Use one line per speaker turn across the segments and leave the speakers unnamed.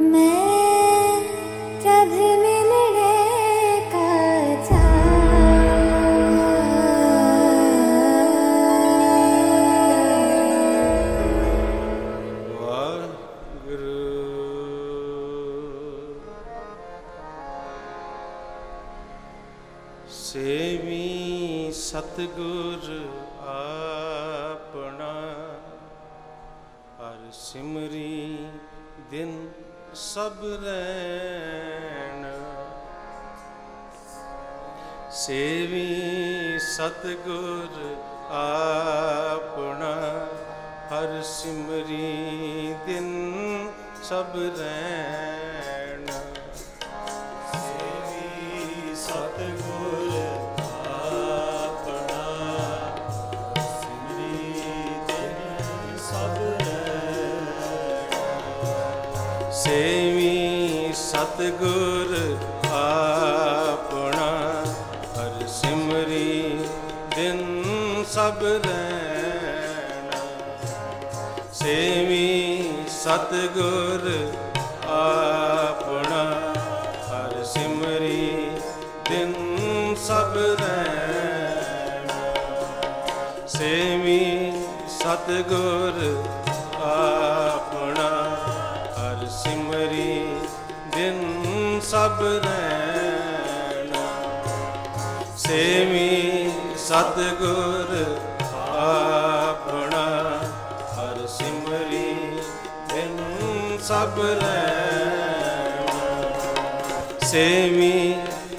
没 ਸਭ ਰਹਿਣਾ ਸੇਵੀ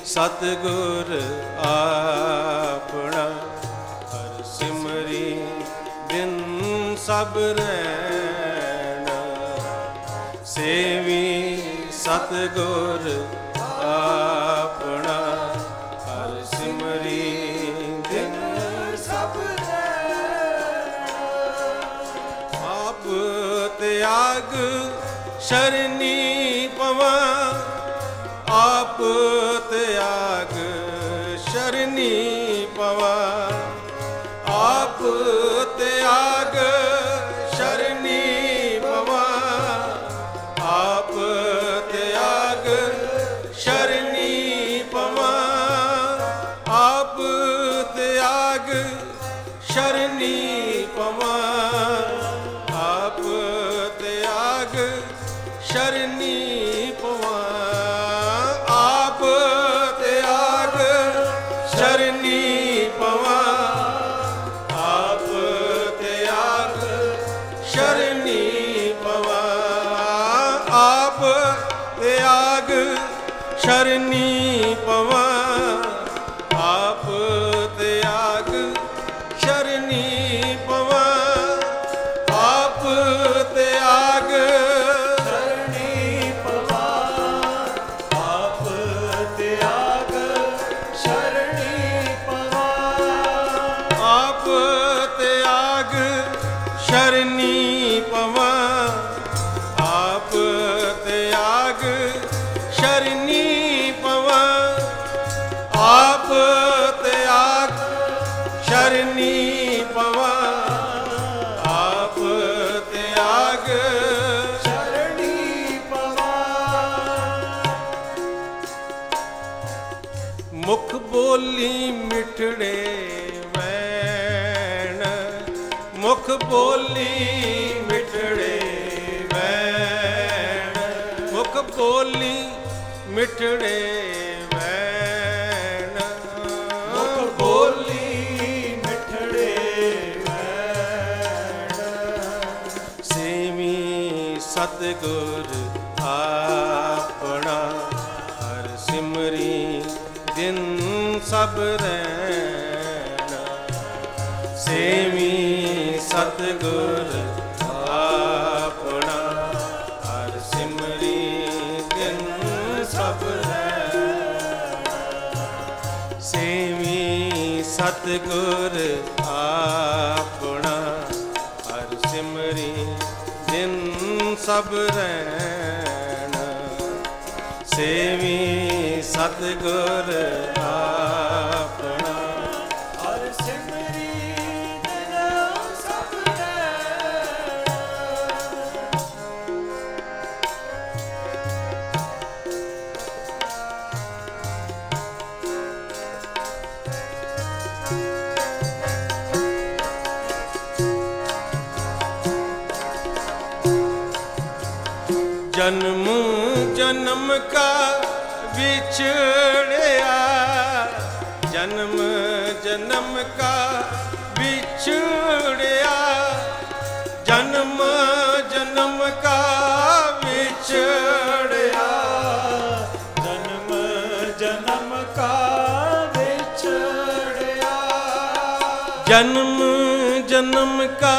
ਸਤਗੁਰ ਆਪਣਾ, ਹਰ ਸਿਮਰੀ ਦਿਨ ਸਭ ਰਹਿਣਾ।
ਸੇਵੀ ਸਤਗੁਰ ਆਪਣਾ,
ਹਰ ਸਿਮਰੀ ਦਿਨ ਸਭ ਆਪ ਤਿਆਗ ਸ਼ਰਨੀ ਪਵਾਂ ਆਪ ਤਿਆਗ ਸ਼ਰਨੀ ਪਵਾਂ ਆਪ ਤਿਆਗ ਸ਼ਰਨੀ ਪਵਾਂ। ਆਪ ਤਿਆਗ ਸ਼ਰਨੀ ਪਵਾਂ। ਆਪ ਤਿਆਗ ਸ਼ਰਨੀ ਪਵਾਂ। ਆਪ ਤਿਆਗ ਸ਼ਰਨੀ ਪਵਾ। ਮੁਖ ਬੋਲੀ ਮਿਠੜੇ ਬੋਲੀ ਮਿਠੜੇ ਵੈਣ। ਮੁਖ ਬੋਲੀ ਮਿਠੜੇ ਵੈਣ।
ਮੁਖ ਬੋਲੀ ਮਿਠੜੇ ਵੈਣ।
ਸੇਵੀ ਸਤਗੁਰ ਆਪਣਾ, ਹਰ ਸਿਮਰੀ ਦਿਨ ਸਭ ਰਹਿਣਾ ਸਤਗੁਰ ਆਪਣਾ ਹਰ ਸਿਮਰੀ ਦਿਨ ਸਭ ਰਹਿਣਾ ਸੇਵੀ ਸਤਗੁਰ ਆਪਣਾ ਹਰ ਸਿਮਰੀ ਦਿਨ ਸਭ ਰਹਿਣਾ। ਸੇਵੀ ਸਤਗੁਰ ਜਨਮ ਜਨਮ ਕਾ ਵਿਛੜਿਆ। ਜਨਮ ਜਨਮ ਕਾ ਵਿਛੜਿਆ। ਜਨਮ ਜਨਮ ਕਾ
ਜਨਮ ਜਨਮ ਕਾ ਵਿਛੜਿਆ।
ਜਨਮ ਜਨਮ ਕਾ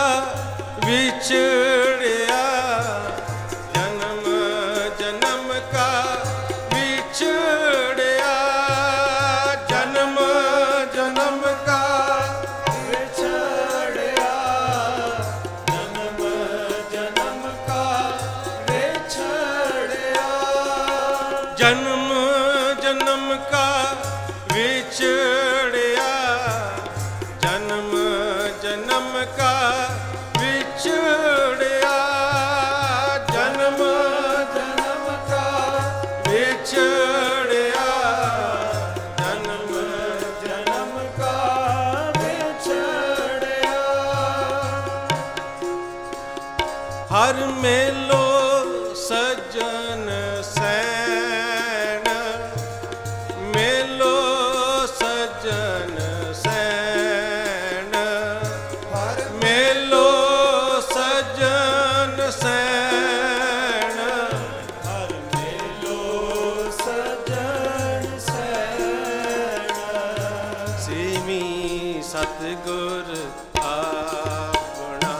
ਸਤਿਗੁਰ ਆਪਣਾ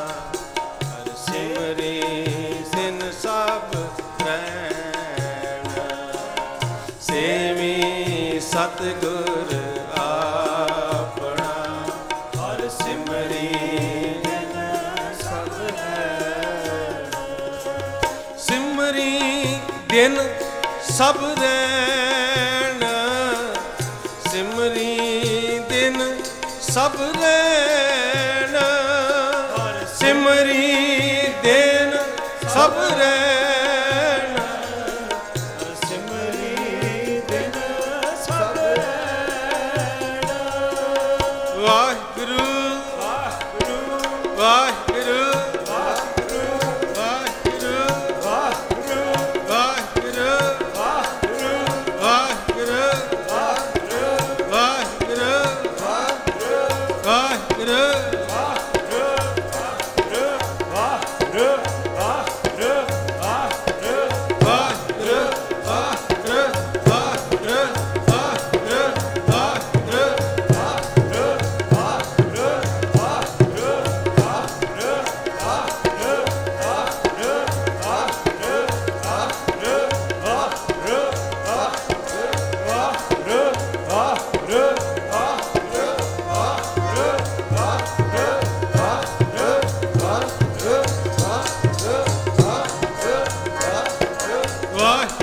ਹਰ ਸਿਮਰੇ ਸਿਨ ਸਭ ਰਹਿਣਾ। ਸੇਵੀ ਸਤਿਗੁਰ ਆਪਣਾ ਹਰ ਸਿਮਰੇ
ਸਭ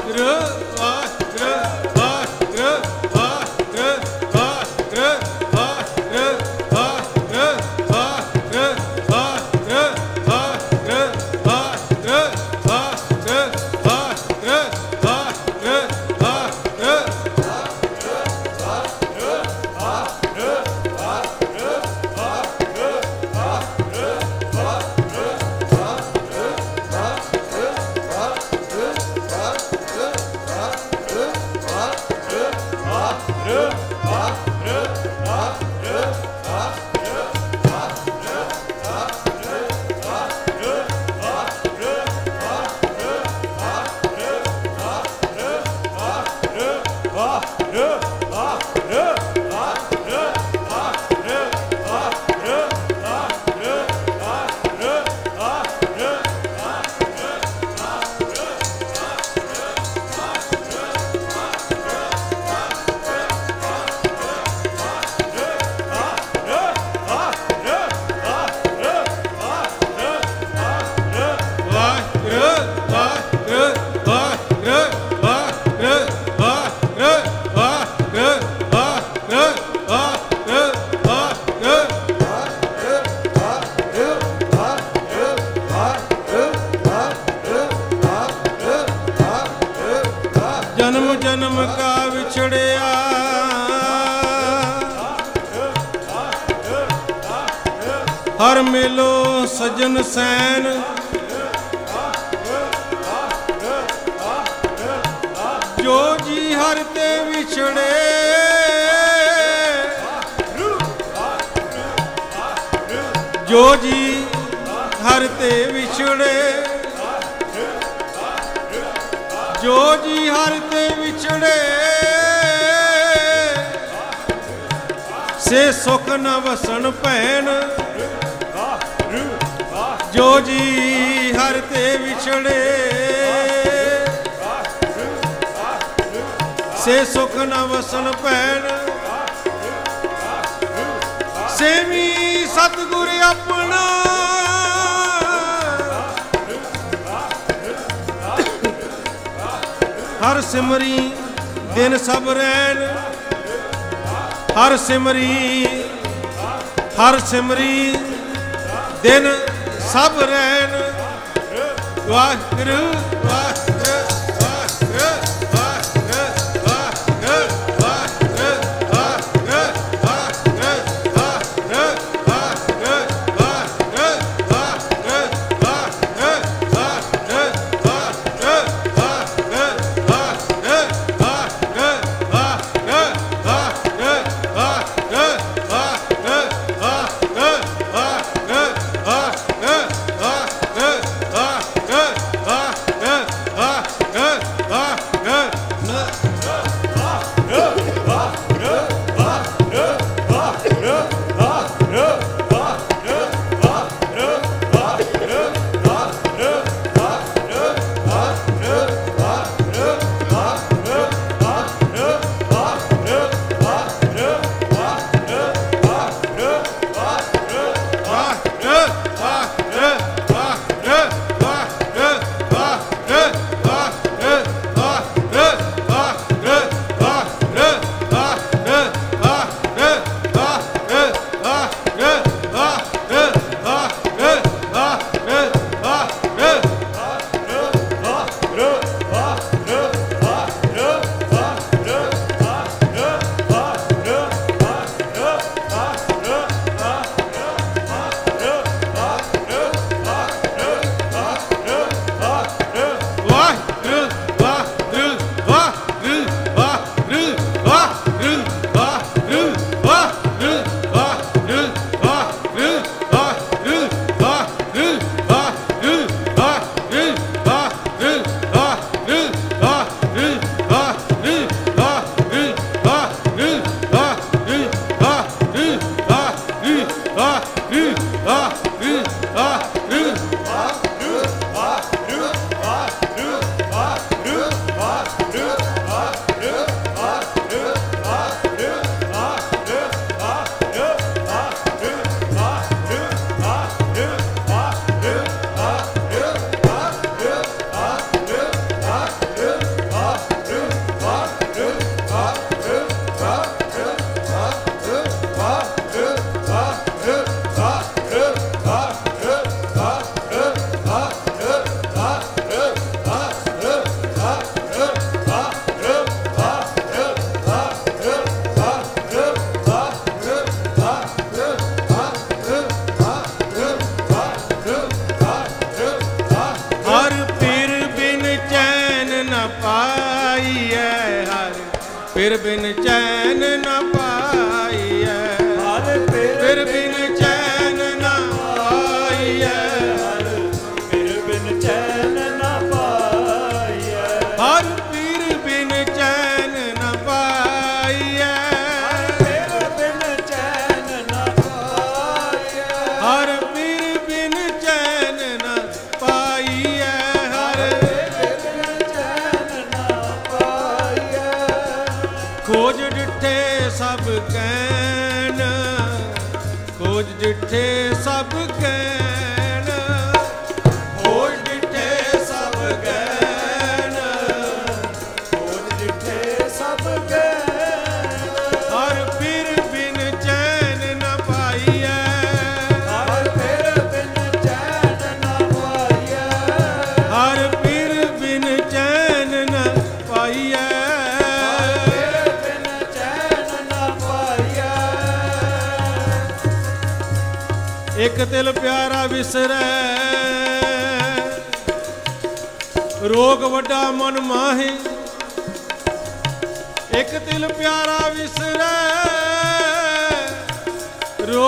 Pedro. ਜੋ ਜੀ ਹਰ ਤੇ ਵਿਛੜੇ। ਜੋ ਜੀ ਹਰ ਤੇ ਵਿਛੜੇ। ਜੋ ਜੀ ਹਰ ਤੇ ਵਿਛੜੇ। ਸੇ ਸੁਖ ਵਸਣ ਭੈਣ। ਜੋ ਜੀ ਹਰ ਤੇ ਵਿਛੜੇ। ਸੇ ਸੁਖ ਨ ਵਸਣ ਭੈਣ। ਸੇਵੀ ਸਤਗੁਰ ਆਪਣਾ। ਹਰ ਸਿਮਰੀ ਦਿਨ ਸਭ ਰਹਿਣ। ਹਰ ਸਿਮਰੀ ਹਰ ਸਿਮਰੀ ਦਿਨ ਸਭ ਰਹਿਣ। ਵਾਹਿਗੁਰੂ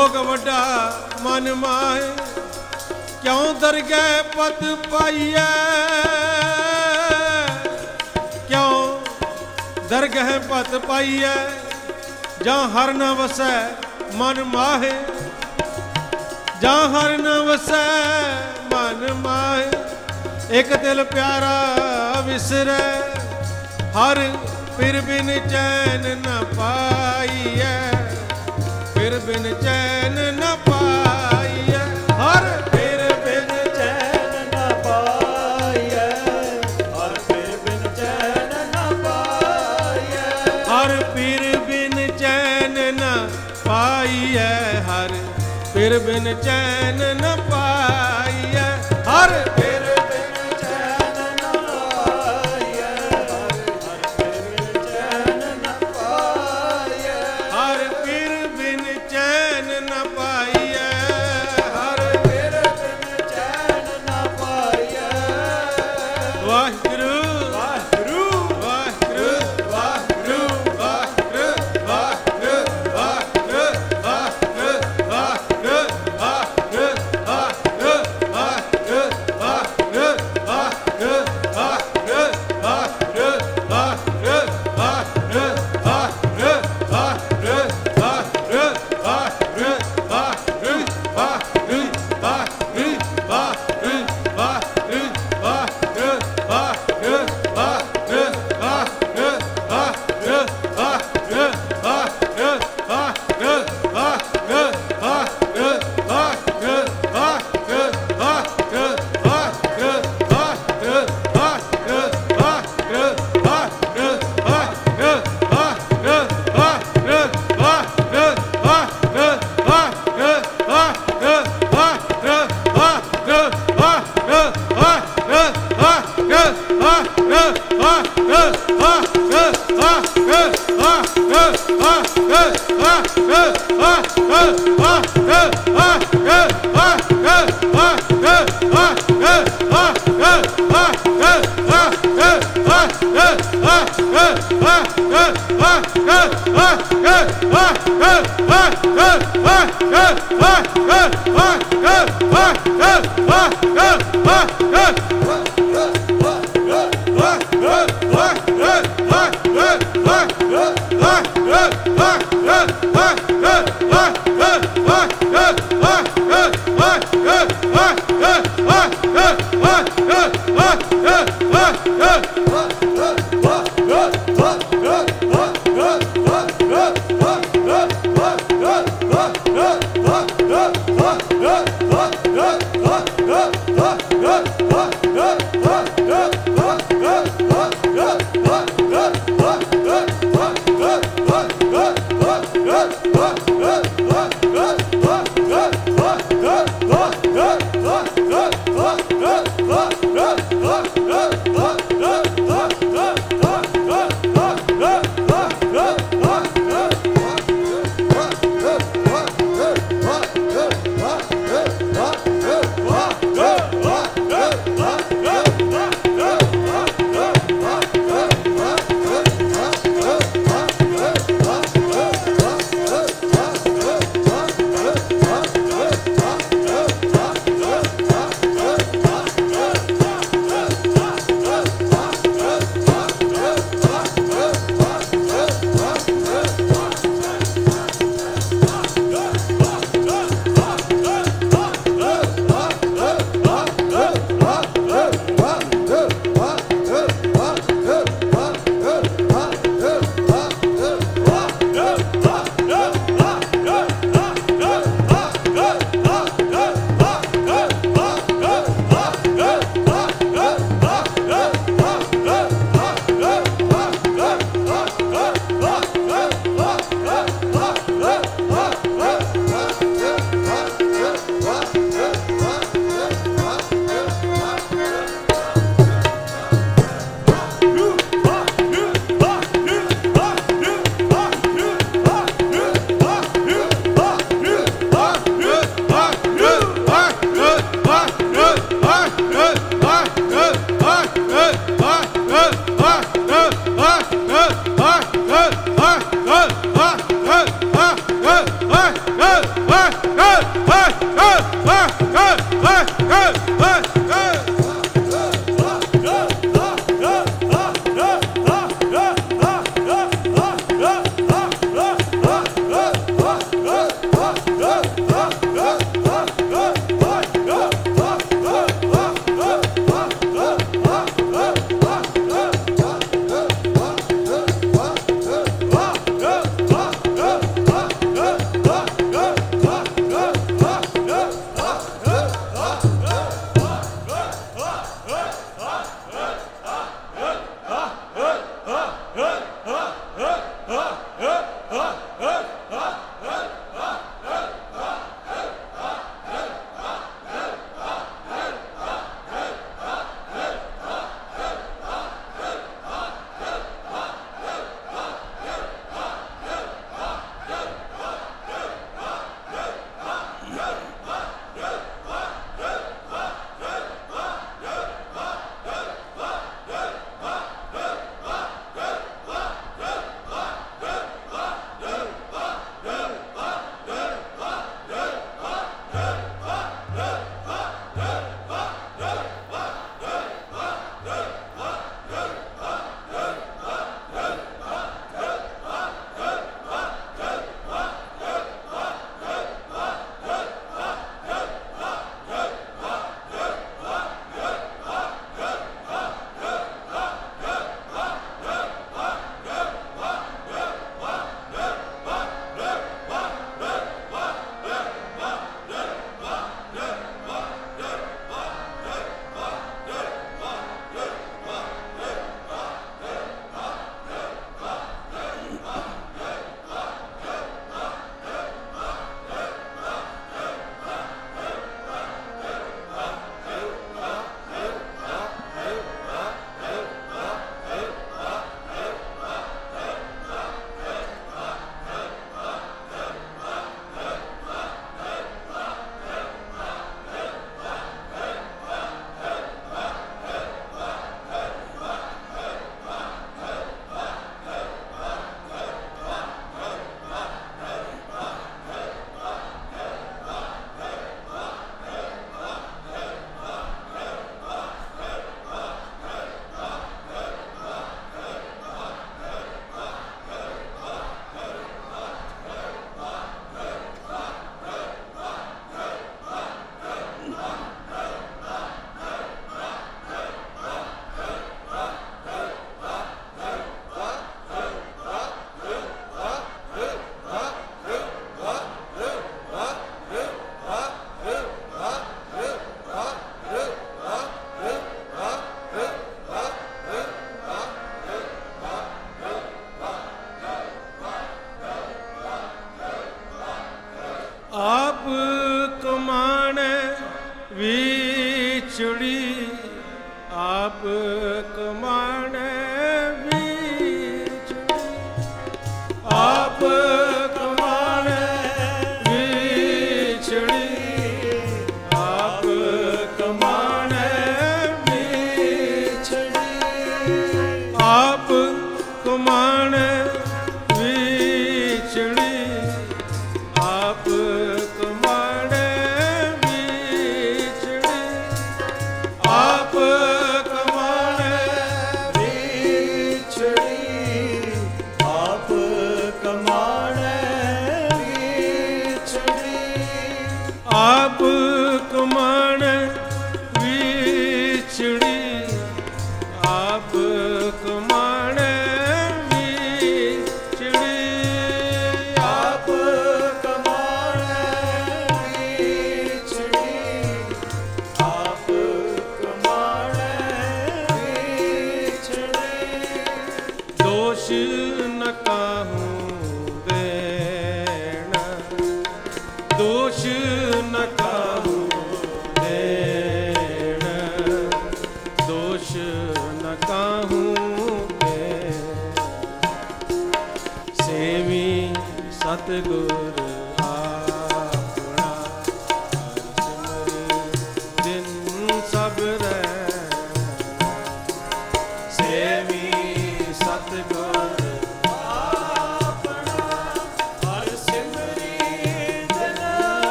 ਰੋਗ ਵੱਡਾ ਮਨ ਮਾਹੇ ਕਿਉਂ ਦਰਗਹਿ ਪਤ ਪਾਈਐ? ਕਿਉਂ ਦਰਗਹਿ ਪਤ ਪਾਈਐ? ਜਾਂ ਹਰ ਨ ਵਸੈ ਮਨ ਮਾਹੇ? ਜਾਂ ਹਰ ਨ ਵਸੈ ਮਨ ਮਾਹੇ? ਇੱਕ ਦਿਲ ਪਿਆਰਾ ਵਿਸਰੈ, ਹਰ ਫਿਰ ਬਿਨ ਚੈਨ ਨ ਪਾਈਐ। ਬਿਨ ਚੈਨ ਨ ਪਾਈਐ। ਹਰ
ਫਿਰ ਬਿਨ ਚੈਨ ਨਾ ਪਾਈਐ। ਹਰ ਫਿਰ ਬਿਨ ਚੈਨ ਨਾ ਪਾਈਐ।
ਹਰ ਪੀਰ ਬਿਨ ਚੈਨ ਨ ਪਾਈਐ। ਹਰ ਪੀਰ ਬਿਨ ਚੈਨ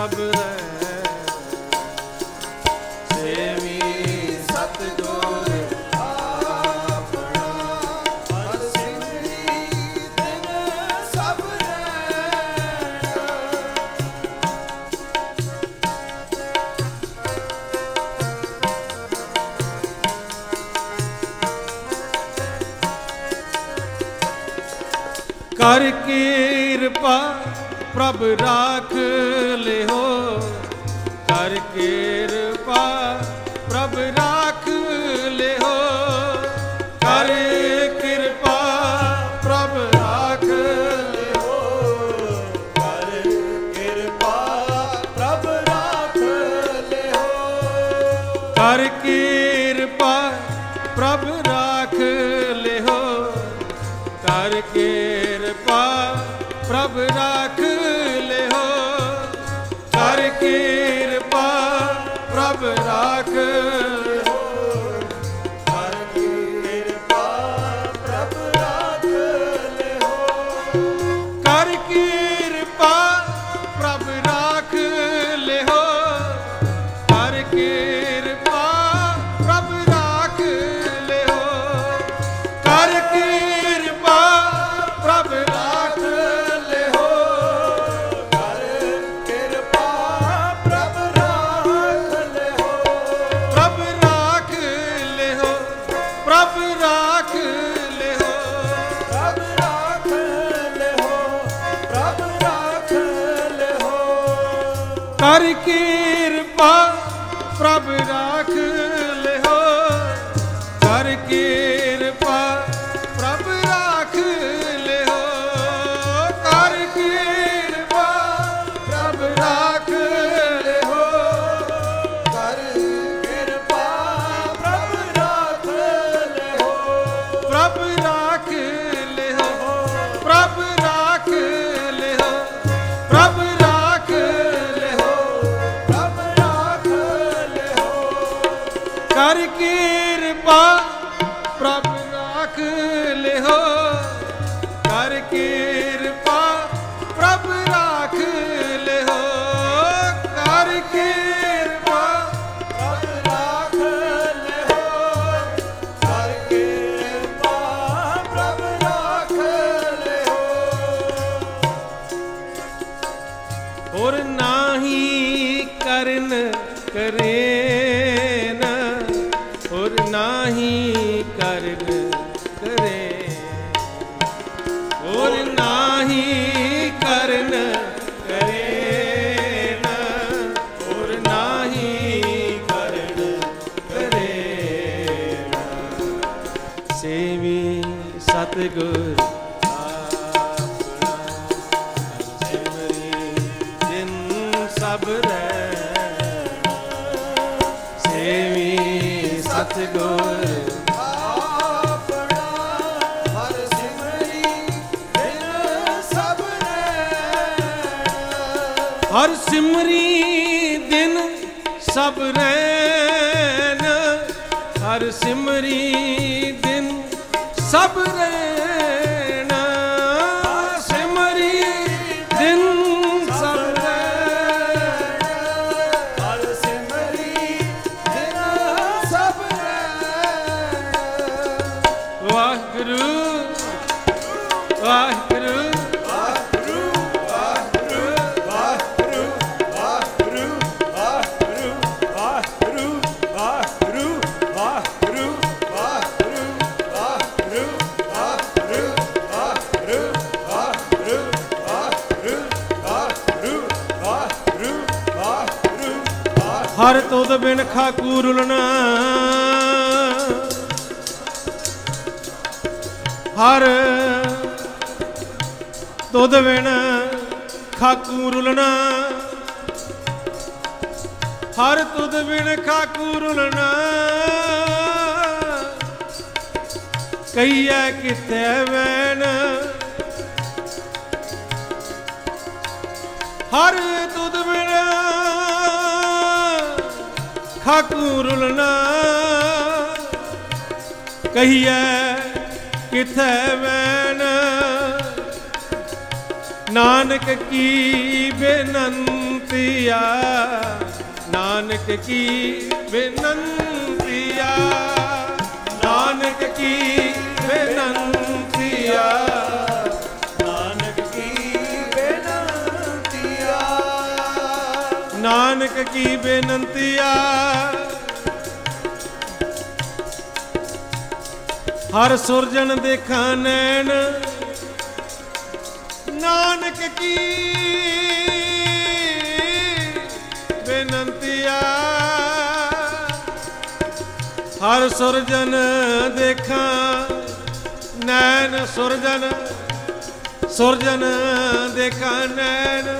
ਸਭ ਰਹਿ ਰਾਖ ਲਿਓ sakın ਕਰ ਕਿਰਪਾ ਹਰ ਸਿਮਰੀ ਦਿਨ ਸਭ ਰੈਨ ਹਰ ਸਿਮਰੀ ਦਿਨ ਸਭ ਰੈਨ ਤੁਧ ਬਿਨ ਖਾਕੂ ਰੁਲਣਾ। ਹਰ ਤੁਧ ਬਿਨ ਖਾਕੂ ਰੁਲਣਾ। ਹਰ ਤੁਧ ਬਿਨ ਖਾਕੂ ਰੁਲਣਾ। ਕਈਐ ਕਿਤੇ ਵੈਨ ਹਰ ਤੁਧ ਬਿਨ ਖਾਕੂ ਰੁਲਣਾ ਕਹੀਐ ਕਿਥੈ ਵੈਨ ਨਾਨਕ ਕੀ ਬੇਨੰਤੀਆ ਨਾਨਕ ਕੀ ਬੇਨੰਤੀਆ ਨਾਨਕ ਕੀ ਬੇਨੰਤੀਆ ਹਰ ਸੁਰਜਣ ਦੇਖਾਂ ਨੈਣ। ਨਾਨਕ ਕੀ ਬੇਨੰਤੀਆ ਹਰ ਸੁਰਜਨ ਦੇਖਾਂ ਨੈਣ ਸੁਰਜਨ ਸੁਰਜਨ ਦੇਖਾਂ ਨੈਣ।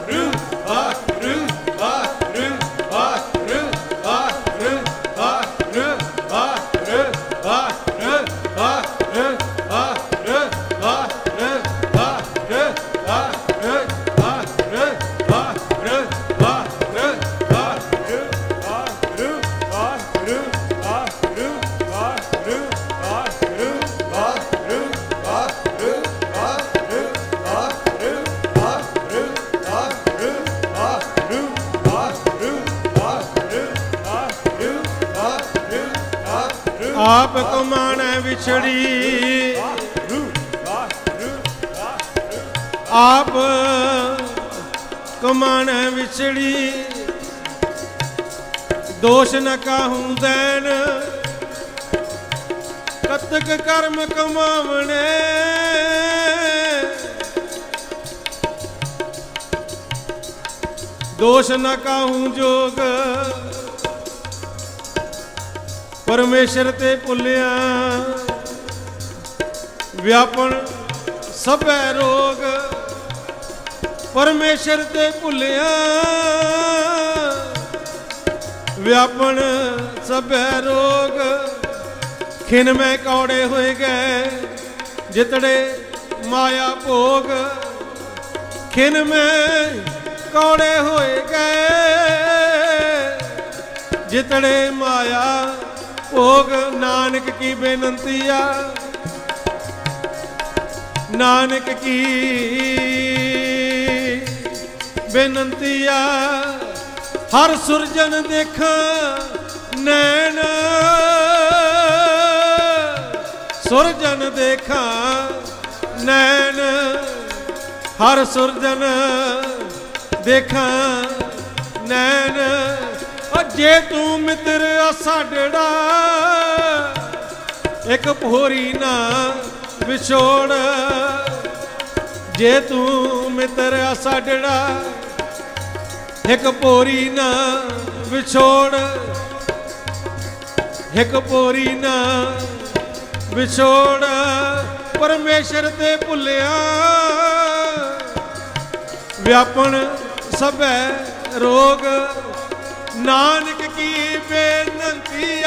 ਕਮਾਣੈ ਆਪ ਕਮਾਣੈ ਵਿਛੜੀ। ਦੋਸ਼ ਨ ਕਾਹੂ ਦੈਨ। ਕਤਕ ਕਰਮ ਕਮਾਵਣੇ। ਦੋਸ਼ ਨ ਕਾਹੂ ਜੋਗ। ਪਰਮੇਸ਼ਰ ਤੇ ਭੁੱਲਿਆ। ਵਿਆਪਣ ਸਭੈ ਰੋਗ ਪਰਮੇਸ਼ਰ ਤੇ ਭੁੱਲਿਆ। ਵਿਆਪਣ ਸਭੈ ਰੋਗ ਖਿਨ ਮੈਂ ਕੌੜੇ ਹੋਏ ਗਏ, ਜਿਤੜੇ ਮਾਇਆ ਭੋਗ ਖਿਨ ਮੈਂ ਕੌੜੇ ਹੋਏ ਗਏ, ਜਿਤੜੇ ਮਾਇਆ ਭੋਗ। ਨਾਨਕ ਕੀ ਬੇਨੰਤੀ ਆ ਨਾਨਕ ਕੀ ਬੇਨੰਤੀ ਆ, ਹਰ ਸੁਰਜਨ ਦੇਖਾਂ ਨੈਣ। ਸੁਰਜਨ ਦੇਖਾਂ ਨੈਣ, ਹਰ ਸੁਰਜਨ ਦੇਖਾਂ ਨੈਣ। ਓ ਜੇ ਤੂੰ ਮਿੱਤਰ ਆ ਸਾਡੜਾ ਇੱਕ ਭੋਰੀ ਨਾ ਵਿਛੋੜ। ਜੇ ਤੂੰ ਮਿੱਤਰ ਸਾਡੜਾ ਇੱਕ ਪੋਰੀ ਨਾ ਵਿਛੋੜ। ਇੱਕ ਪੋਰੀ ਨਾ ਵਿਛੋੜ, ਪਰਮੇਸ਼ਰ ਤੇ ਭੁੱਲਿਆ। ਵਿਆਪਣ ਸਭੈ ਰੋਗ, ਨਾਨਕ ਕੀ ਬੇਨੰਤੀ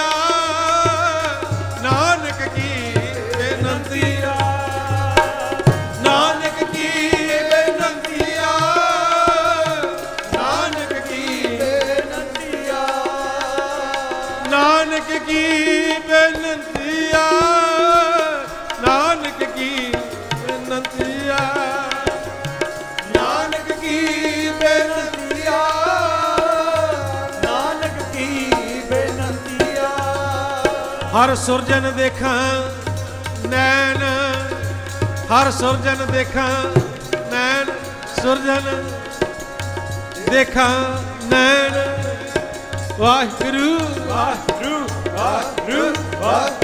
ਕੀ ਨਾਨਕ ਕੀ ਬੇਨਤੀਆ
ਨਾਨਕ ਕੀ ਬੇਨਤੀਆ ਨਾਨਕ ਕੀ ਬੇਨਤੀਆ
ਹਰ ਸੁਰਜਨ ਦੇਖਾਂ ਨੈਣ, ਹਰ ਸੁਰਜਨ ਦੇਖਾਂ ਨੈਣ, ਸੁਰਜਨ ਦੇਖਾਂ ਨੈਣ। ਵਾਹਿਗੁਰੂ
ਵਾਹਿਗੁਰੂ।
rüber.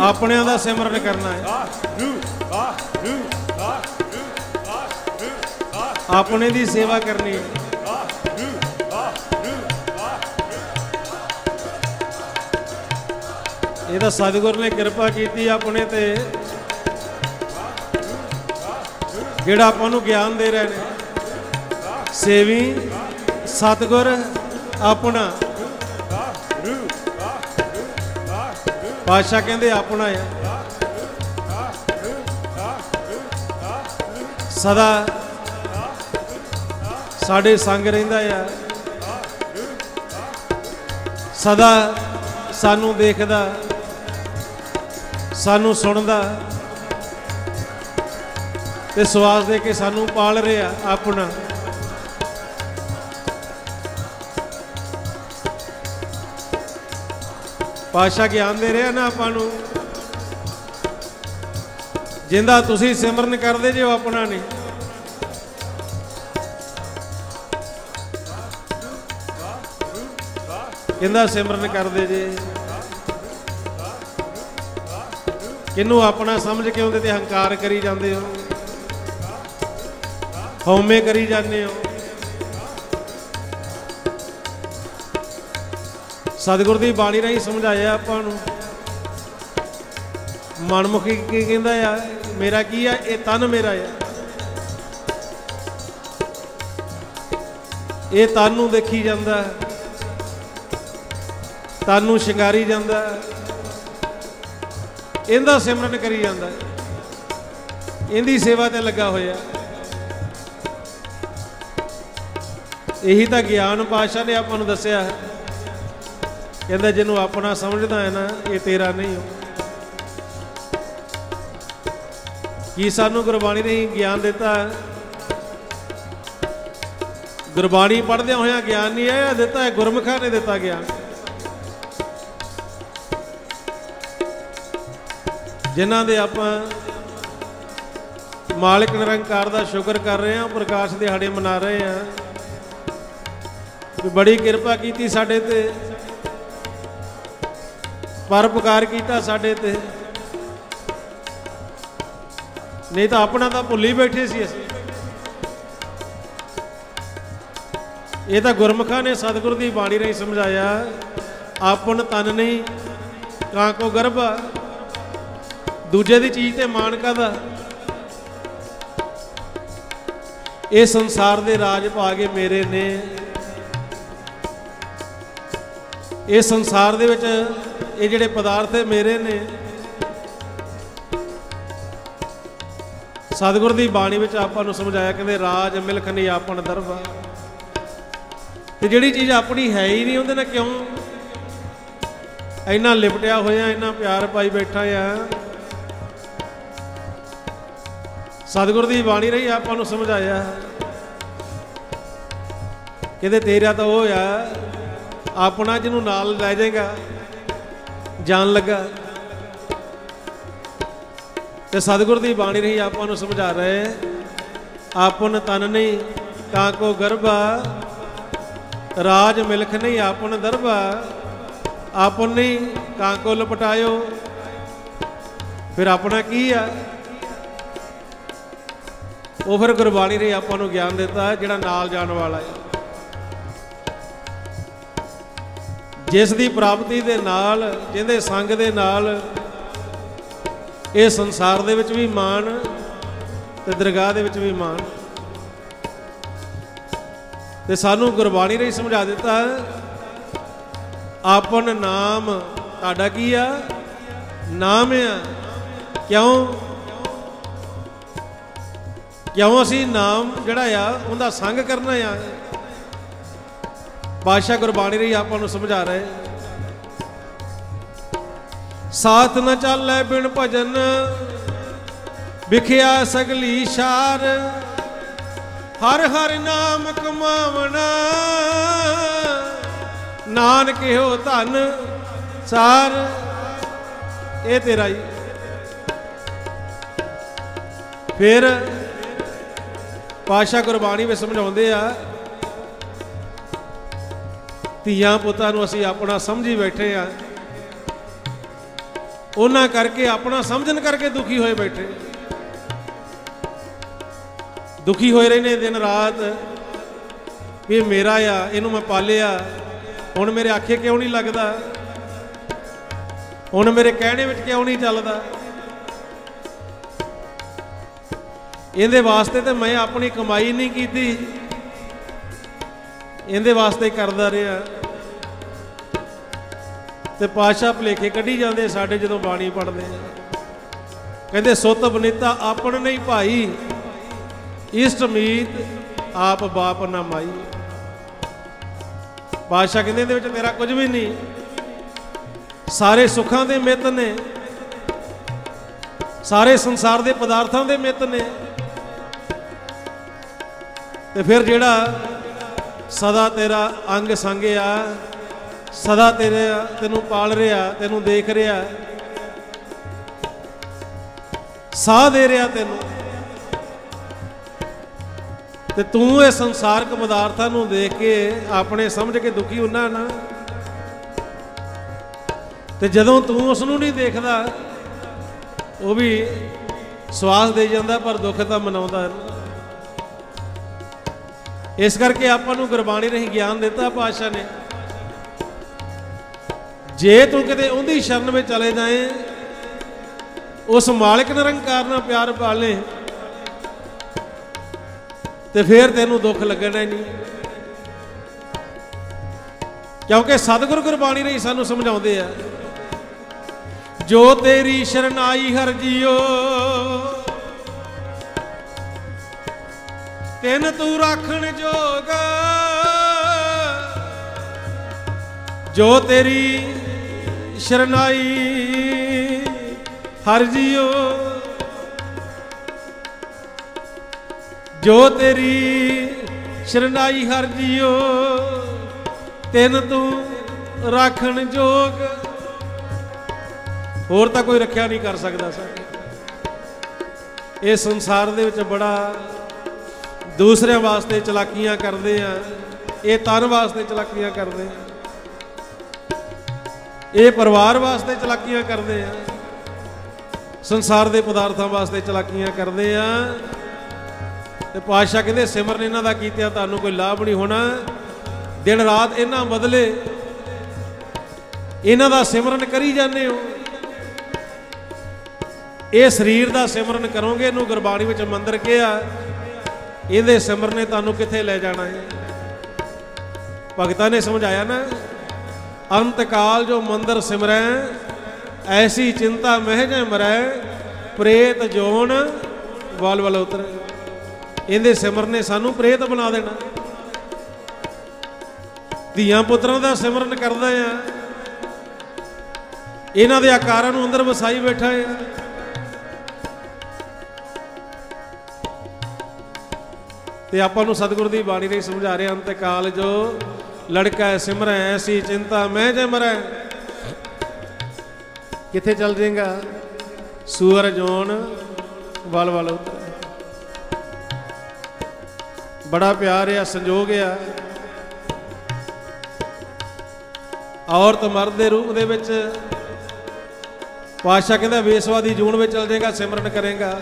ਆਪਣਿਆਂ ਦਾ ਸਿਮਰਨ ਕਰਨਾ ਹੈ। ਆਪਣੇ ਦੀ ਸੇਵਾ ਕਰਨੀ ਹੈ। ਇਹ ਤਾਂ ਸਤਿਗੁਰ ਨੇ ਕਿਰਪਾ ਕੀਤੀ ਆਪਣੇ ਤੇ। ਜਿਹੜਾ ਆਪਾਂ ਨੂੰ ਗਿਆਨ ਦੇ ਰਹੇ ਨੇ। ਸੇਵੀ, ਸਤਿਗੁਰ ਆਪਣਾ। ਪਾਸ਼ਾ ਕਹਿੰਦੇ ਆਪਣਾ ਆ। ਸਦਾ ਸਾਡੇ ਸੰਗ ਰਹਿੰਦਾ ਆ। ਸਦਾ ਸਾਨੂੰ ਦੇਖਦਾ, ਸਾਨੂੰ ਸੁਣਦਾ ਤੇ ਸਵਾਸ ਦੇ ਕੇ ਸਾਨੂੰ ਪਾਲ ਰਿਹਾ ਆਪਣਾ। ਪਾਸ਼ਾ ਗਿਆਨ ਦੇ ਰਿਹਾ ਨਾ ਆਪਾਂ ਨੂੰ? ਜਿੰਦਾ ਤੁਸੀਂ ਸਿਮਰਨ ਕਰਦੇ ਜੇ ਉਹ ਆਪਣਾ ਨਹੀਂ। ਕਹਿੰਦਾ ਸਿਮਰਨ ਕਰਦੇ ਜੇ? ਕਿਨੂੰ ਆਪਣਾ ਸਮਝ ਕੇ ਉਹਦੇ ਤੇ ਹੰਕਾਰ ਕਰੀ ਜਾਂਦੇ ਹੋ? ਹਉਮੈ ਕਰੀ ਜਾਂਦੇ ਹੋ? ਸਤਿਗੁਰ ਦੀ ਬਾਣੀ ਰਾਹੀਂ ਸਮਝਾਇਆ ਆਪਾਂ ਨੂੰ। ਮਨਮੁਖੀ ਕੀ ਕਹਿੰਦਾ ਆ, ਮੇਰਾ ਕੀ ਆ? ਇਹ ਤਨ ਮੇਰਾ ਆ। ਇਹ ਤਨ ਨੂੰ ਦੇਖੀ ਜਾਂਦਾ। ਤਨ ਨੂੰ ਸ਼ਿੰਗਾਰੀ ਜਾਂਦਾ। ਇਹਦਾ ਸਿਮਰਨ ਕਰੀ ਜਾਂਦਾ। ਇਹਦੀ ਸੇਵਾ ਤੇ ਲੱਗਾ ਹੋਇਆ। ਇਹੀ ਤਾਂ ਗਿਆਨ ਪਾਸ਼ਾ ਨੇ ਆਪਾਂ ਨੂੰ ਦੱਸਿਆ। ਹੈ ਕਹਿੰਦਾ ਜਿਹਨੂੰ ਆਪਣਾ ਸਮਝਦਾ ਹੈ ਨਾ, ਇਹ ਤੇਰਾ ਨਹੀਂ ਹੋ। ਕੀ ਸਾਨੂੰ ਗੁਰਬਾਣੀ ਨੇ ਗਿਆਨ ਦਿੱਤਾ? ਗੁਰਬਾਣੀ ਪੜ੍ਹਦਿਆਂ ਹੋਇਆਂ ਗਿਆਨ ਨਹੀਂ ਆਇਆ, ਦਿੱਤਾ ਹੈ, ਗੁਰਮੁਖਾਂ ਨੇ ਦਿੱਤਾ ਗਿਆਨ। ਜਿਨ੍ਹਾਂ ਦੇ ਆਪਾਂ ਮਾਲਕ ਨਿਰੰਕਾਰ ਦਾ ਸ਼ੁਕਰ ਕਰ ਰਹੇ ਹਾਂ, ਪ੍ਰਕਾਸ਼ ਦਿਹਾੜੇ ਮਨਾ ਰਹੇ ਹਾਂ ਬੜੀ ਕਿਰਪਾ ਕੀਤੀ ਸਾਡੇ ਤੇ। ਪਰਪਕਾਰ ਕੀਤਾ ਸਾਡੇ ਤੇ। ਨਹੀਂ ਤਾਂ ਆਪਣਾ ਤਾਂ ਭੁੱਲੀ ਬੈਠੇ ਸੀ ਅਸੀਂ। ਇਹ ਤਾਂ ਗੁਰਮੁਖਾਂ ਨੇ ਸਤਿਗੁਰ ਦੀ ਬਾਣੀ ਰਾਹੀਂ ਸਮਝਾਇਆ, ਆਪਨ ਤਨ ਨਹੀਂ, ਕਾਂ ਕੋ ਗਰਭ ਦੂਜੇ ਦੀ ਚੀਜ਼ ਤੇ ਮਾਣ ਕਾਦਾ ਇਹ ਸੰਸਾਰ ਦੇ ਰਾਜ ਭਾਗੇ ਮੇਰੇ ਨੇ। ਇਹ ਸੰਸਾਰ ਦੇ ਵਿੱਚ ਇਹ ਜਿਹੜੇ ਪਦਾਰਥ ਮੇਰੇ ਨੇ। ਸਤਿਗੁਰ ਦੀ ਬਾਣੀ ਵਿੱਚ ਆਪਾਂ ਨੂੰ ਸਮਝਾਇਆ ਕਹਿੰਦੇ, ਰਾਜ, ਮਿਲਖ ਨਹੀਂ ਆਪਣ ਦਰਬਾ। ਤੇ ਜਿਹੜੀ ਚੀਜ਼ ਆਪਣੀ ਹੈ ਹੀ ਨਹੀਂ, ਉਹਦੇ ਨਾਲ ਕਿਉਂ? ਇੰਨਾ ਲਿਪਟਿਆ ਹੋਇਆ, ਇੰਨਾ ਪਿਆਰ ਪਾਈ ਬੈਠਾ ਆ। ਸਤਿਗੁਰ ਦੀ ਬਾਣੀ ਰਹੀ ਆਪਾਂ ਨੂੰ ਸਮਝਾਇਆ। ਕਹਿੰਦੇ, ਤੇਰਾ ਤਾਂ ਉਹ ਆ, ਆਪਣਾ ਜਿਹਨੂੰ ਨਾਲ ਲੈ ਜਾਏਗਾ। ਜਾਣ ਲੱਗਾ। ਤੇ ਸਤਿਗੁਰ ਦੀ ਬਾਣੀ ਰਹੀ ਆਪਾਂ ਨੂੰ ਸਮਝਾ ਰਹੇ। ਆਪਨ ਤਨ ਨਹੀਂ ਕਾਂ ਕੋ ਗਰਭਾ ਰਾਜ ਮਿਲਖ ਨਹੀਂ ਆਪਨ ਦਰਬਾ। ਆਪਨ ਨਹੀਂ ਕਾਂ ਕੋ ਲਪਟਾਇਓ। ਫਿਰ ਆਪਣਾ ਕੀ ਆ? ਉਹ ਫਿਰ ਗੁਰਬਾਣੀ ਨੇ ਆਪਾਂ ਨੂੰ ਗਿਆਨ ਦਿੱਤਾ, ਜਿਹੜਾ ਨਾਲ ਜਾਣ ਵਾਲਾ ਹੈ। ਜਿਸ ਦੀ ਪ੍ਰਾਪਤੀ ਦੇ ਨਾਲ, ਜਿਹਦੇ ਸੰਗ ਦੇ ਨਾਲ ਇਹ ਸੰਸਾਰ ਦੇ ਵਿੱਚ ਵੀ ਮਾਣ ਤੇ ਦਰਗਾਹ ਦੇ ਵਿੱਚ ਵੀ ਮਾਣ। ਤੇ ਸਾਨੂੰ ਗੁਰਬਾਣੀ ਨੇ ਸਮਝਾ ਦਿੱਤਾ ਆਪਨ ਨਾਮ ਤੁਹਾਡਾ ਕੀ ਆ? ਨਾਮ ਆ। ਕਿਉਂ? ਕਿਉਂ ਅਸੀਂ ਨਾਮ ਜਿਹੜਾ ਆ, ਉਹਦਾ ਸੰਗ ਕਰਨਾ ਆ? ਬਾਦਸ਼ਾਹ ਗੁਰਬਾਣੀ ਰਹੀ, ਆਪਾਂ ਨੂੰ ਸਮਝਾ ਰਹੇ। ਸਾਥ ਨ ਚੱਲੇ ਬਿਨ ਭਜਨ, ਵਿਖਿਆ ਸਗਲੀ ਸ਼ਾਰ। ਹਰ ਹਰ ਨਾਮ ਕਮਾਵਣਾ, ਨਾਨਕ ਹੋ ਧਨ ਸਾਰ। ਇਹ ਤੇਰਾ ਹੀ। ਫਿਰ ਪਾਸ਼ਾ ਗੁਰਬਾਣੀ ਵਿੱਚ ਸਮਝਾਉਂਦੇ ਆ ਧੀਆਂ ਪੁੱਤਾਂ ਨੂੰ ਅਸੀਂ ਆਪਣਾ ਸਮਝੀ ਬੈਠੇ ਆ। ਉਹਨਾਂ ਕਰਕੇ, ਆਪਣਾ ਸਮਝਣ ਕਰਕੇ ਦੁਖੀ ਹੋਏ ਬੈਠੇ। ਦੁਖੀ ਹੋਏ ਰਹੇ ਨੇ ਦਿਨ ਰਾਤ ਵੀ ਇਹ ਮੇਰਾ ਆ, ਇਹਨੂੰ ਮੈਂ ਪਾਲਿਆ। ਹੁਣ ਮੇਰੇ ਆਖੇ ਕਿਉਂ ਨਹੀਂ ਲੱਗਦਾ? ਹੁਣ ਮੇਰੇ ਕਹਿਣੇ ਵਿੱਚ ਕਿਉਂ ਨਹੀਂ ਚੱਲਦਾ? ਇਹਦੇ ਵਾਸਤੇ ਤੇ ਮੈਂ ਆਪਣੀ ਕਮਾਈ ਨਹੀਂ ਕੀਤੀ। ਇਹਦੇ ਵਾਸਤੇ ਕਰਦਾ ਰਿਹਾ। ਤੇ ਪਾਸ਼ਾ ਭਲੇਖੇ ਕੱਢੀ ਜਾਂਦੇ ਸਾਡੇ ਜਦੋਂ ਬਾਣੀ ਪੜਦੇ ਕਹਿੰਦੇ, ਸੁੱਤ ਬਨੀਤਾ ਆਪਣ ਨਹੀਂ ਭਾਈ, ਇਸ਼ਟ ਮੀਤ ਆਪ ਬਾਪ ਨਾ ਮਾਈ। ਪਾਸ਼ਾ ਕਹਿੰਦੇ, ਇਹਦੇ ਵਿੱਚ ਤੇਰਾ ਕੁਝ ਵੀ ਨਹੀਂ। ਸਾਰੇ ਸੁੱਖਾਂ ਦੇ ਮਿੱਤ ਨੇ। ਸਾਰੇ ਸੰਸਾਰ ਦੇ ਪਦਾਰਥਾਂ ਦੇ ਮਿੱਤ ਨੇ। ਤੇ ਫਿਰ ਜਿਹੜਾ ਸਦਾ ਤੇਰਾ ਅੰਗ ਸੰਗਿਆ, ਸਦਾ ਤੇਰੇ ਤੈਨੂੰ ਪਾਲ ਰਿਹਾ, ਤੈਨੂੰ ਦੇਖ ਰਿਹਾ। ਸਾਹ ਦੇ ਰਿਹਾ ਤੈਨੂੰ। ਤੇ ਤੂੰ ਇਹ ਸੰਸਾਰਕ ਪਦਾਰਥਾਂ ਨੂੰ ਦੇਖ ਕੇ ਆਪਣੇ ਸਮਝ ਕੇ ਦੁਖੀ ਹੁੰਨਾ ਨਾ। ਤੇ ਜਦੋਂ ਤੂੰ ਉਸ ਨੂੰ ਨਹੀਂ ਦੇਖਦਾ, ਉਹ ਵੀ ਸਵਾਸ ਦੇ ਜਾਂਦਾ ਪਰ ਦੁੱਖ ਤਾਂ ਮਨਾਉਂਦਾ। ਇਸ ਕਰਕੇ ਆਪਾਂ ਨੂੰ ਗੁਰਬਾਣੀ ਰਹੀ ਗਿਆਨ ਦਿੱਤਾ ਪਾਤਸ਼ਾਹ ਨੇ। ਜੇ ਤੂੰ ਕਿਤੇ ਉਹਦੀ ਸ਼ਰਨ ਵਿੱਚ ਚਲੇ ਜਾਏ, ਉਸ ਮਾਲਕ ਨਿਰੰਕਾਰ ਨਾਲ ਪਿਆਰ ਪਾਲੇ, ਤੇ ਫਿਰ ਤੈਨੂੰ ਦੁੱਖ ਲੱਗਣਾ ਹੀ ਨਹੀਂ। ਕਿਉਂਕਿ ਸਤਿਗੁਰ ਗੁਰਬਾਣੀ ਰਹੀ ਸਾਨੂੰ ਸਮਝਾਉਂਦੇ ਆ, ਜੋ ਤੇਰੀ ਸ਼ਰਨਾਈ ਹਰ ਜੀਓ ਤਿੰਨ ਤੂੰ ਰੱਖਣ ਜੋਗ। ਜੋ ਤੇਰੀ ਸ਼ਰਨਾਈ ਹਰ ਜੀਓ। ਜੋ ਤੇਰੀ ਸ਼ਰਨਾਈ ਹਰ ਜੀਓ, ਤਿੰਨ ਤੂੰ ਰੱਖਣ ਜੋਗ। ਹੋਰ ਤਾਂ ਕੋਈ ਰੱਖਿਆ ਨਹੀਂ ਕਰ ਸਕਦਾ ਸਾਡੇ ਇਹ ਸੰਸਾਰ ਦੇ ਵਿੱਚ ਬੜਾ ਦੂਸਰਿਆਂ ਵਾਸਤੇ ਚਲਾਕੀਆਂ ਕਰਦੇ ਆ, ਇਹ ਤਨ ਵਾਸਤੇ ਚਲਾਕੀਆਂ ਕਰਦੇ ਆ। ਇਹ ਪਰਿਵਾਰ ਵਾਸਤੇ ਚਲਾਕੀਆਂ ਕਰਦੇ ਆ, ਸੰਸਾਰ ਦੇ ਪਦਾਰਥਾਂ ਵਾਸਤੇ ਚਲਾਕੀਆਂ ਕਰਦੇ ਆ। ਤੇ ਪਾਤਸ਼ਾਹ ਕਹਿੰਦੇ, ਸਿਮਰਨ ਇਹਨਾਂ ਦਾ ਕੀਤਾ ਤੁਹਾਨੂੰ ਕੋਈ ਲਾਭ ਨਹੀਂ ਹੋਣਾ। ਦਿਨ ਰਾਤ ਇਹਨਾਂ ਬਦਲੇ ਇਹਨਾਂ ਦਾ ਸਿਮਰਨ ਕਰੀ ਜਾਂਦੇ ਹੋ। ਇਹ ਸਰੀਰ ਦਾ ਸਿਮਰਨ ਕਰੋਗੇ, ਇਹਨੂੰ ਗੁਰਬਾਣੀ ਵਿੱਚ ਮੰਦਰ ਕਿਹਾ ਇਹਦੇ ਸਿਮਰ ਨੇ ਤੁਹਾਨੂੰ ਕਿੱਥੇ ਲੈ ਜਾਣਾ ਹੈ? ਭਗਤਾਂ ਨੇ ਸਮਝਾਇਆ ਨਾ, ਅੰਤ ਕਾਲ ਜੋ ਮੰਦਰ ਸਿਮਰੈ, ਐਸੀ ਚਿੰਤਾ ਮਹਿ ਮਰੈ, ਪ੍ਰੇਤ ਜੋਨ ਵਲ ਵਲ ਉਤਰੇ। ਇਹਦੇ ਸਿਮਰਨ ਨੇ ਸਾਨੂੰ ਪ੍ਰੇਤ ਬਣਾ ਦੇਣਾ। ਧੀਆਂ ਪੁੱਤਰਾਂ ਦਾ ਸਿਮਰਨ ਕਰਦਾ ਆ ਇਹਨਾਂ ਦੇ ਆਕਾਰਾਂ ਨੂੰ ਅੰਦਰ ਵਸਾਈ ਬੈਠਾ ਆ ਤੇ ਆਪਾਂ ਨੂੰ ਸਤਿਗੁਰ ਦੀ ਬਾਣੀ ਨੇ ਸਮਝਾ ਰਿਹਾ ਅੰਤ ਕਾਲ ਜੋ ਲੜਕਾ ਸਿਮਰੈ ਐਸੀ ਚਿੰਤਾ, ਮੈਂ ਜੇ ਮਰੈ ਕਿੱਥੇ ਚੱਲ ਜਾਏਗਾ? ਸੂਰ, ਜੋਨ, ਵਲ ਵਲ ਉਤਰ। ਬੜਾ ਪਿਆਰ ਆ, ਸੰਜੋਗ ਆ। ਔਰਤ ਮਰਦ ਦੇ ਰੂਪ ਦੇ ਵਿੱਚ ਪਾਤਸ਼ਾਹ ਕਹਿੰਦਾ ਵੇਸਵਾ ਦੀ ਜੂਨ ਵਿੱਚ ਚੱਲ ਜਾਏਗਾ, ਸਿਮਰਨ ਕਰੇਗਾ।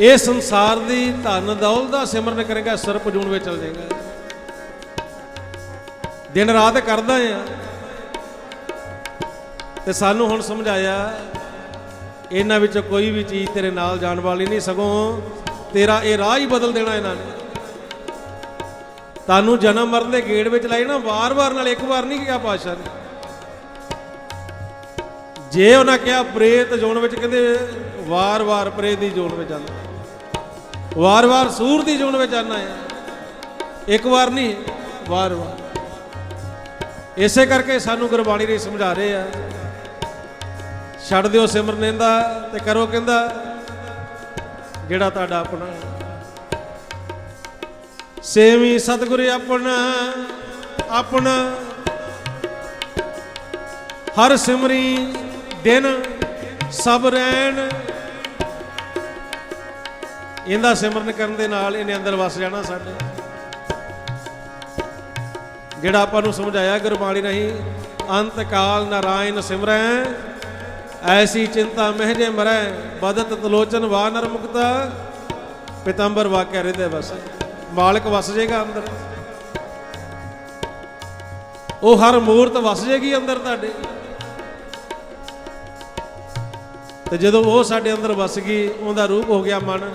ਇਹ ਸੰਸਾਰ ਦੀ ਧਨ ਦੌਲਤ ਦਾ ਸਿਮਰਨ ਕਰੇਗਾ, ਸਰਪ ਜੂਨ ਵਿੱਚ ਚੱਲ ਜਾਏਗਾ। ਦਿਨ ਰਾਤ ਕਰਦਾ ਆ। ਤੇ ਸਾਨੂੰ ਹੁਣ ਸਮਝਾਇਆ, ਇਹਨਾਂ ਵਿੱਚ ਕੋਈ ਵੀ ਚੀਜ਼ ਤੇਰੇ ਨਾਲ ਜਾਣ ਵਾਲੀ ਨਹੀਂ, ਸਗੋਂ ਤੇਰਾ ਇਹ ਰਾਹ ਹੀ ਬਦਲ ਦੇਣਾ ਇਹਨਾਂ ਨੇ। ਤੁਹਾਨੂੰ ਜਨਮ ਮਰਨ ਦੇ ਗੇੜ ਵਿੱਚ ਲਾਈ ਨਾ, ਵਾਰ-ਵਾਰ ਨਾਲ, ਇੱਕ ਵਾਰ ਨਹੀਂ ਕਿਹਾ ਪਾਸ਼ਾ ਨੇ। ਜੇ ਉਹਨਾਂ ਕਿਹਾ, ਪ੍ਰੇਤ ਜੋਨ ਵਿੱਚ ਕਹਿੰਦੇ, ਵਾਰ-ਵਾਰ ਪ੍ਰੇਤ ਦੀ ਜੋਨ ਵਿੱਚ ਜਾਣਾ ਵਾਰ-ਵਾਰ ਸੂਰ ਦੀ ਜੋਨ ਵਿੱਚ ਜਾਣਾ ਹੈ। ਇੱਕ ਵਾਰ ਨਹੀਂ, ਵਾਰ-ਵਾਰ। ਇਸੇ ਕਰਕੇ ਸਾਨੂੰ ਗੁਰਬਾਣੀ ਨੇ ਸਮਝਾ ਰਹੇ ਆ। ਛੱਡ ਦਿਓ ਸਿਮਰਨ ਦਾ ਤੇ ਕਰੋ ਕਹਿੰਦਾ, ਜਿਹੜਾ ਤੁਹਾਡਾ ਆਪਣਾ ਸੇਵੀ ਸਤਿਗੁਰ ਆਪਣਾ ਆਪਣਾ। ਹਰ ਸਿਮਰੀ ਦਿਨ ਸਭ ਰਹਿਣ ਇਹਦਾ ਸਿਮਰਨ ਕਰਨ ਦੇ ਨਾਲ ਇਹਨੇ ਅੰਦਰ ਵਸ ਜਾਣਾ ਸਾਡੇ। ਜਿਹੜਾ ਆਪਾਂ ਨੂੰ ਸਮਝਾਇਆ ਗੁਰਬਾਣੀ ਨਹੀਂ ਅੰਤ ਕਾਲ ਨਾਰਾਇਣ ਸਿਮਰੈ, ਐਸੀ ਚਿੰਤਾ ਮਹਿਜੇ ਮਰੈ, ਬਦਤ ਤਲੋਚਨ ਵਾ ਨਰ ਮੁਕਤਾ, ਪਿਤੰਬਰ ਵਾਕਿਆ ਰਹਿੰਦੇ ਬਸ। ਮਾਲਕ ਵਸ ਜਾਏਗਾ ਅੰਦਰ। ਉਹ ਹਰ ਮੂਰਤ ਵਸ ਜਾਏਗੀ ਅੰਦਰ ਤੁਹਾਡੇ। ਤੇ ਜਦੋਂ ਉਹ ਸਾਡੇ ਅੰਦਰ ਵਸ ਗਈ, ਉਹਦਾ ਰੂਪ ਹੋ ਗਿਆ ਮਨ।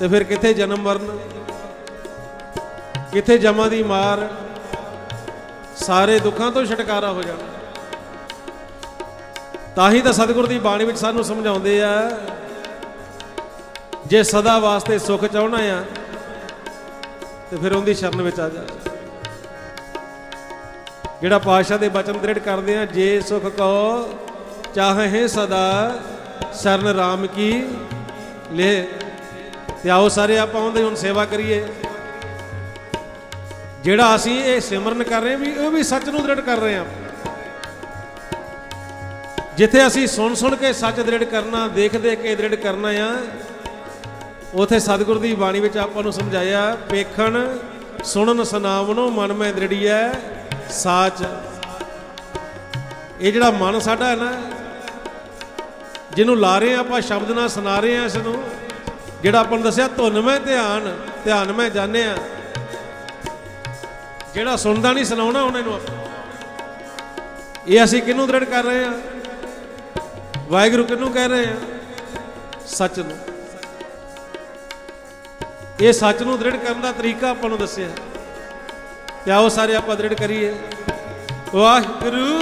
ਤੇ ਫਿਰ ਕਿੱਥੇ ਜਨਮ ਮਰਨ ਕਿੱਥੇ ਜਮਾ ਦੀ ਮਾਰ? ਸਾਰੇ ਦੁੱਖਾਂ ਤੋਂ ਛੁਟਕਾਰਾ ਹੋ ਜਾਣਾ। ਤਾਂ ਹੀ ਤਾਂ ਸਤਿਗੁਰ ਦੀ ਬਾਣੀ ਵਿੱਚ ਸਾਨੂੰ ਸਮਝਾਉਂਦੇ ਆ, ਜੇ ਸਦਾ ਵਾਸਤੇ ਸੁੱਖ ਚਾਹਣਾ ਆ, ਤੇ ਫਿਰ ਉਹਦੀ ਸ਼ਰਨ ਵਿੱਚ ਆ ਜਾ। ਜਿਹੜਾ ਪਾਤਸ਼ਾਹ ਦੇ ਬਚਨ ਦ੍ਰਿੜ ਕਰਦੇ ਆ, ਜੇ ਸੁਖ ਕੋ ਚਾਹੇ ਸਦਾ ਸ਼ਰਨ RAM ਕੀ ਲੈ ਤੇ ਆਓ ਸਾਰੇ ਆਪਾਂ ਉਹਦੀ ਹੁਣ ਸੇਵਾ ਕਰੀਏ। ਜਿਹੜਾ ਅਸੀਂ ਇਹ ਸਿਮਰਨ ਕਰ ਰਹੇ ਵੀ ਉਹ ਵੀ ਸੱਚ ਨੂੰ ਦ੍ਰਿੜ ਕਰ ਰਹੇ ਆ ਜਿੱਥੇ ਅਸੀਂ ਸੁਣ ਸੁਣ ਕੇ ਸੱਚ ਦ੍ਰਿੜ ਕਰਨਾ, ਦੇਖ ਦੇਖ ਕੇ ਦ੍ਰਿੜ ਕਰਨਾ ਆ, ਉਥੇ ਸਤਿਗੁਰ ਦੀ ਬਾਣੀ ਵਿੱਚ ਆਪਾਂ ਨੂੰ ਸਮਝਾਇਆ, ਵੇਖਣ, ਸੁਣਨ ਸੁਨਾਵਨੋ ਮਨ ਮੈਂ ਦ੍ਰਿੜੀਐ ਸਾਚ। ਇਹ ਜਿਹੜਾ ਮਨ ਸਾਡਾ ਹੈ ਨਾ, ਜਿਹਨੂੰ ਲਾ ਰਹੇ ਆ ਆਪਾਂ, ਸ਼ਬਦ ਨਾਲ ਸੁਣਾ ਰਹੇ ਆ ਇਸ ਨੂੰ ਜਿਹੜਾ ਆਪਾਂ ਨੂੰ ਦੱਸਿਆ ਧੁਨ ਮੈਂ ਧਿਆਨ ਧਿਆਨ ਮੈਂ ਜਾਣੇ ਆ ਜਿਹੜਾ ਸੁਣਦਾ ਨਹੀਂ ਸੁਣਾਉਣਾ ਉਹਨਾਂ ਨੂੰ ਇਹ ਅਸੀਂ ਕਿਹਨੂੰ ਦ੍ਰਿੜ ਕਰ ਰਹੇ ਆ ਵਾਹਿਗੁਰੂ ਕਿਹਨੂੰ ਕਹਿ ਰਹੇ ਆ ਸੱਚ ਨੂੰ। ਇਹ ਸੱਚ ਨੂੰ ਦ੍ਰਿੜ ਕਰਨ ਦਾ ਤਰੀਕਾ ਆਪਾਂ ਨੂੰ ਦੱਸਿਆ। ਤੇ ਆਓ ਸਾਰੇ ਆਪਾਂ ਦ੍ਰਿੜ ਕਰੀਏ। ਵਾਹਿਗੁਰੂ।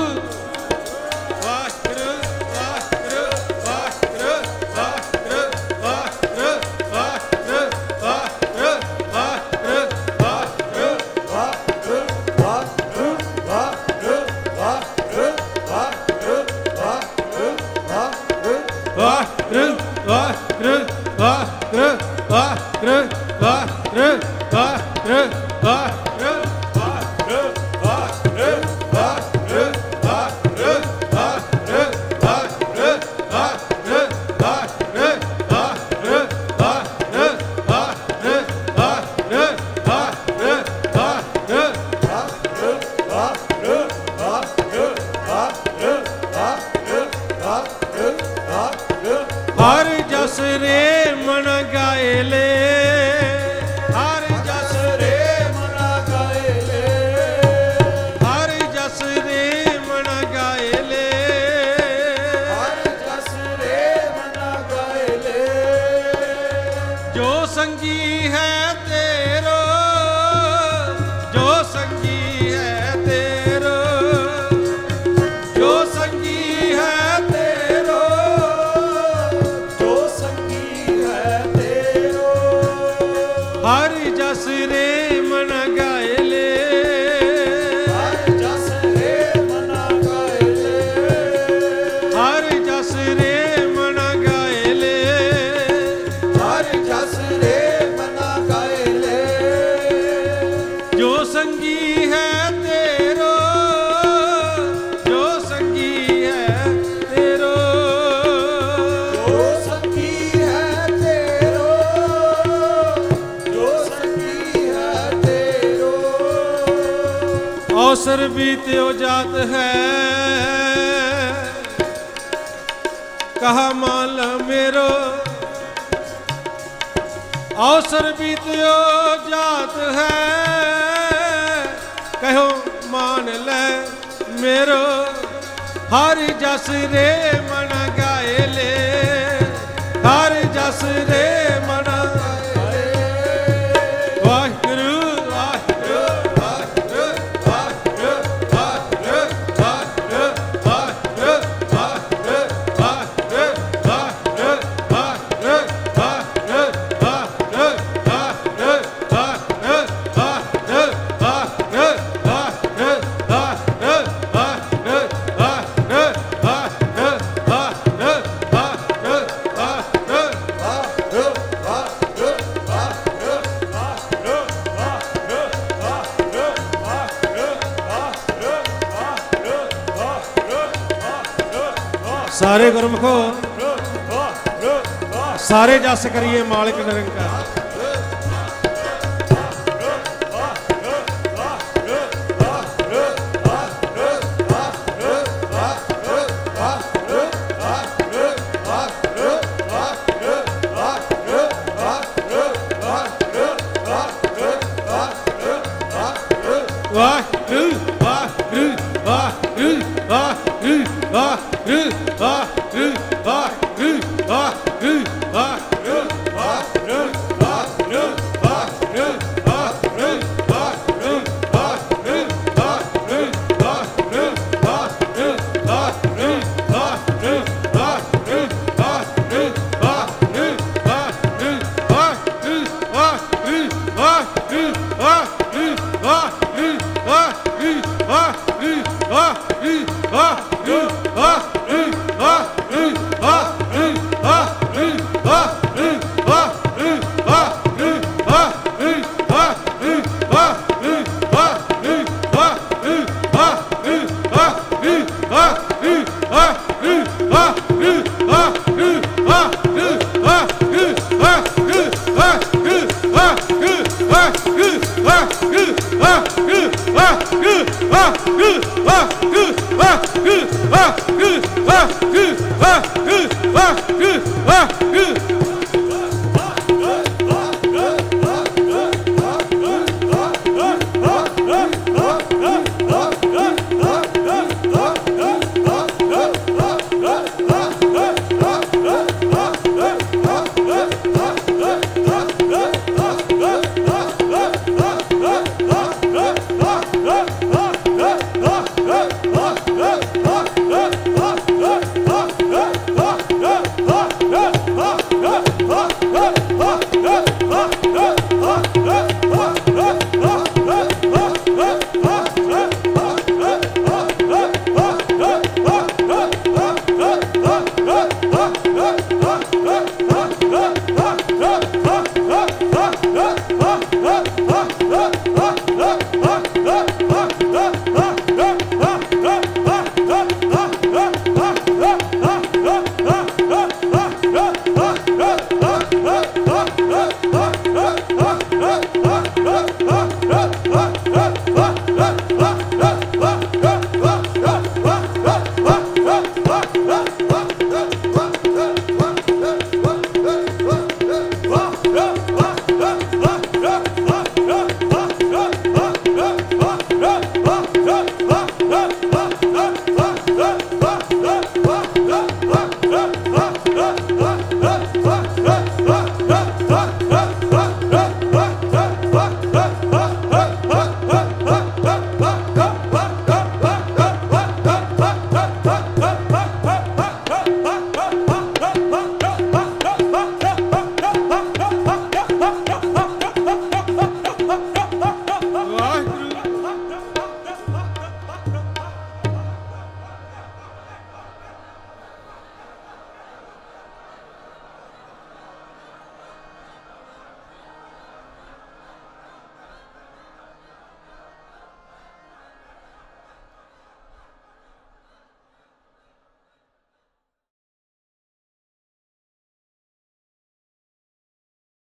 ਅਵਸਰ ਬੀਤਿਓ ਜਾਤ ਹੈ। ਕਹਾ ਮਾਲ ਮੇਰੋ, ਅਵਸਰ ਬੀਤਿਓ ਜਾਤ ਹੈ। ਕਹਿਓ ਮਾਨ ਲੈ
ਮੇਰੋ,
ਹਰ ਜਸ ਰੇ ਮਨ ਗਾਏ ਲੈ।
ਹਰ ਜਸ ਰੇ ਮਨ
ਸਾਰੇ ਗੁਰਮਖੋ। ਸਾਰੇ ਜਸ ਕਰੀਏ ਮਾਲਕ ਨਿਰੰਕਾਰ। 嗯啊。